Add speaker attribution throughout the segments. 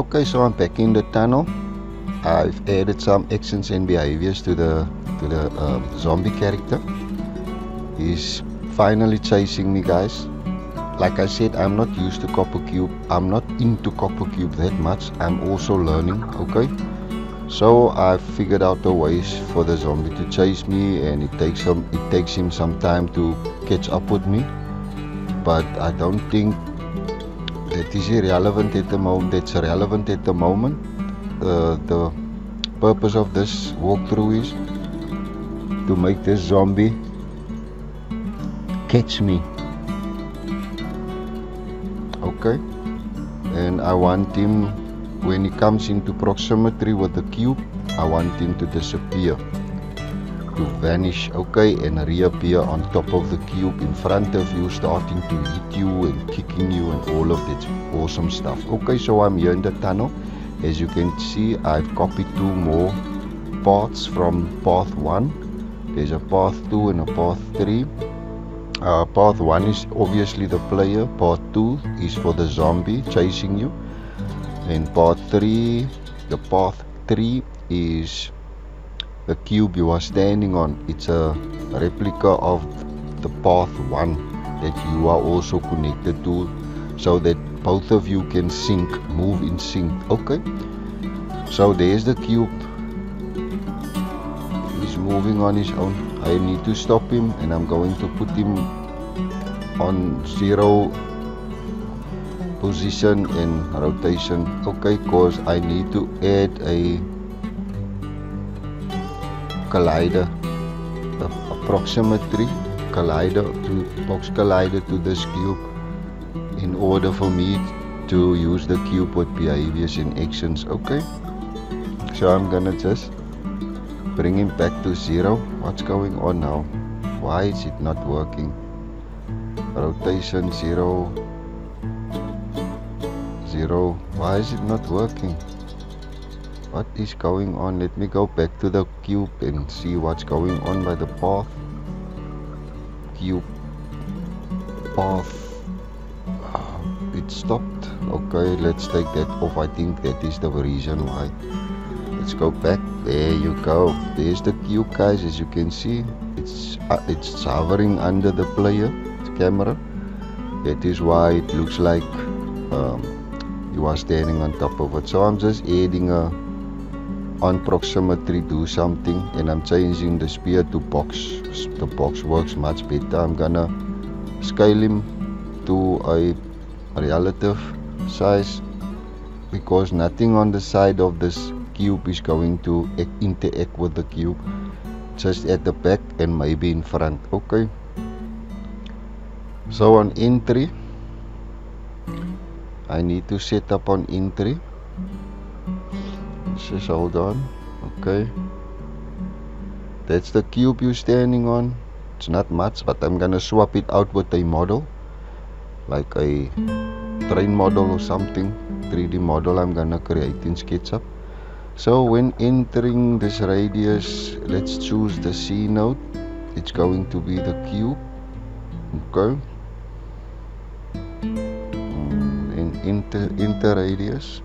Speaker 1: Okay, so I'm back in the tunnel. I've added some actions and behaviors to the to the um, zombie character. He's finally chasing me, guys. Like I said, I'm not used to Copper Cube. I'm not into Copper Cube that much. I'm also learning. Okay. So I figured out the ways for the zombie to chase me, and it takes it takes him some time to catch up with me. But I don't think that is irrelevant at the moment. it's relevant at the moment. Uh, the purpose of this walkthrough is to make this zombie catch me. Okay, and I want him when he comes into proximity with the cube, I want him to disappear, to vanish, okay, and reappear on top of the cube in front of you, starting to hit you and kicking you and all of that awesome stuff. Okay, so I'm here in the tunnel. As you can see, I've copied two more paths from path 1. There's a path 2 and a path 3. Uh, path 1 is obviously the player, path 2 is for the zombie chasing you in part 3 the path 3 is the cube you are standing on it's a replica of the path 1 that you are also connected to so that both of you can sync move in sync. Okay so there's the cube. He's moving on his own. I need to stop him and I'm going to put him on zero position and rotation. Okay cause I need to add a collider approximately collider to box collider to this cube. In order for me to use the cube with behaviors and actions okay? So I'm gonna just bring him back to zero. What's going on now? Why is it not working? Rotation zero. Zero. Why is it not working what is going on? Let me go back to the cube and see what's going on by the path. Cube path. It stopped. Okay let's take that off. I think that is the reason why. Let's go back. There you go. There's the cube guys. As you can see it's uh, it's hovering under the player the camera. That is why it looks like um, you are standing on top of it. So I'm just adding a on proximity do something and I'm changing the spear to box the box works much better. I'm gonna scale him to a relative size because nothing on the side of this cube is going to interact with the cube just at the back and maybe in front okay? So on entry I need to set up on entry just hold on. Okay. That's the cube you're standing on. It's not much but I'm gonna swap it out with a model. Like a train model or something. 3D model I'm gonna create in SketchUp. So when entering this radius let's choose the scene node. It's going to be the cube. Okay. Mm, inter, inter radius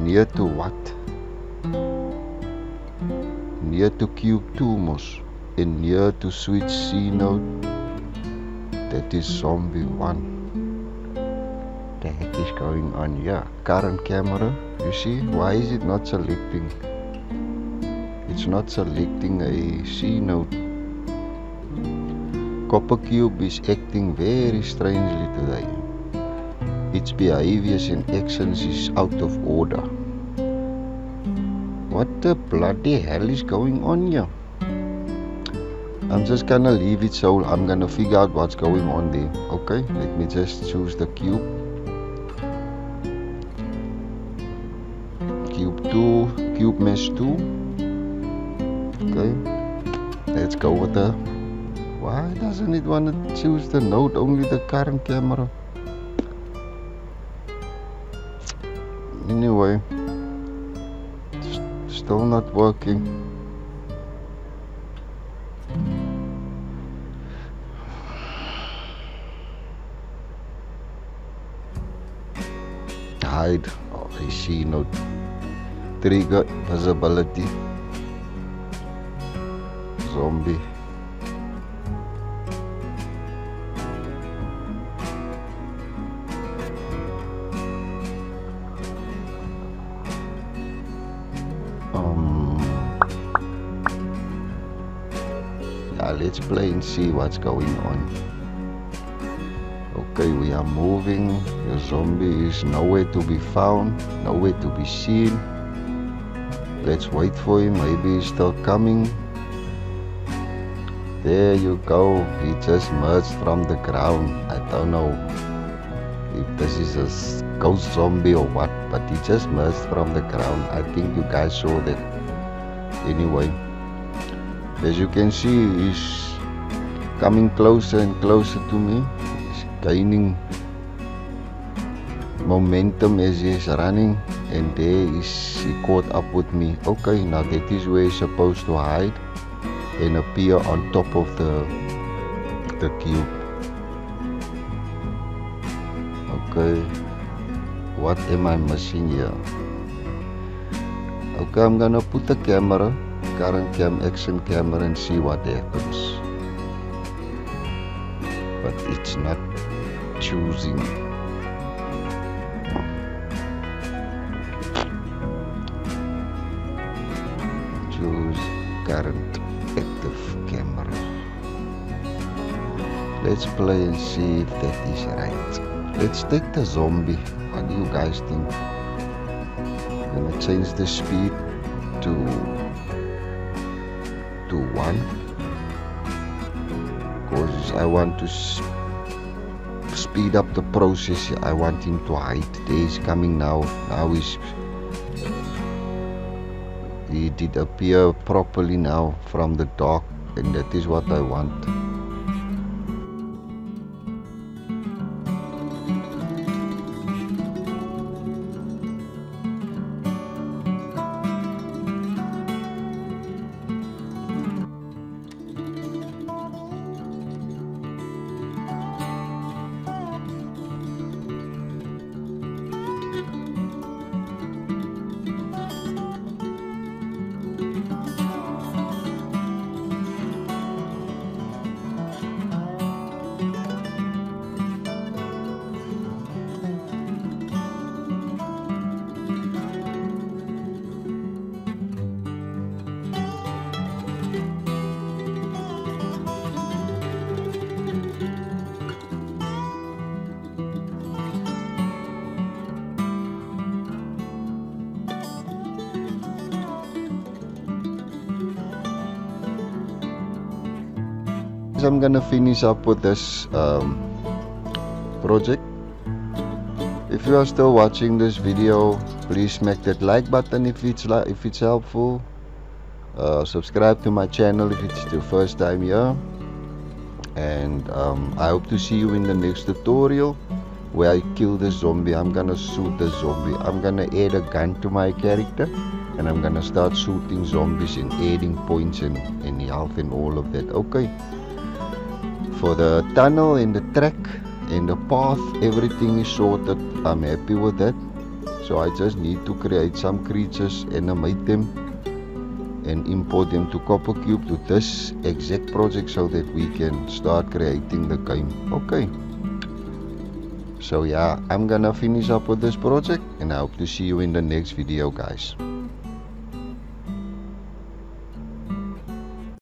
Speaker 1: near to what? Near to cube 2 mos and near to switch scene node that is zombie 1 the heck is going on here? Current camera you see? Why is it not selecting? It's not selecting a scene node Copper Cube is acting very strangely today. Its behaviors and actions is out of order. What the bloody hell is going on here? I'm just gonna leave it so I'm gonna figure out what's going on there. Okay, let me just choose the cube. Cube 2, cube mesh 2. Okay, let's go with the why doesn't it want to choose the node only the current camera? Anyway, still not working. hide. Oh, I see no trigger visibility. Zombie. Let's play and see what's going on. Okay, we are moving. The zombie is nowhere to be found, nowhere to be seen. Let's wait for him. Maybe he's still coming. There you go. He just merged from the ground. I don't know if this is a ghost zombie or what, but he just merged from the ground. I think you guys saw that. Anyway, as you can see, he's coming closer and closer to me. He's gaining momentum as he is running, and there is he caught up with me. Okay, now that is where he's supposed to hide and appear on top of the the cube. Okay, what am I missing here? Okay, I'm gonna put the camera, current cam action camera and see what happens. But it's not choosing. Choose current active camera. Let's play and see if that is right. Let's take the zombie. What do you guys think? I'm gonna change the speed to to one because I want to speed up the process. I want him to hide. There is coming now. Now he's he did appear properly now from the dark, and that is what I want. So I'm gonna finish up with this um, project. If you are still watching this video, please smack that like button if it's like if it's helpful. Uh, subscribe to my channel if it's your first time here. And um, I hope to see you in the next tutorial where I kill the zombie. I'm gonna shoot the zombie. I'm gonna add a gun to my character and I'm gonna start shooting zombies and adding points and, and health and all of that. Okay for the tunnel and the track and the path everything is sorted i'm happy with that. So i just need to create some creatures and animate them and import them to copper cube to this exact project so that we can start creating the game. Okay. So yeah i'm gonna finish up with this project and i hope to see you in the next video guys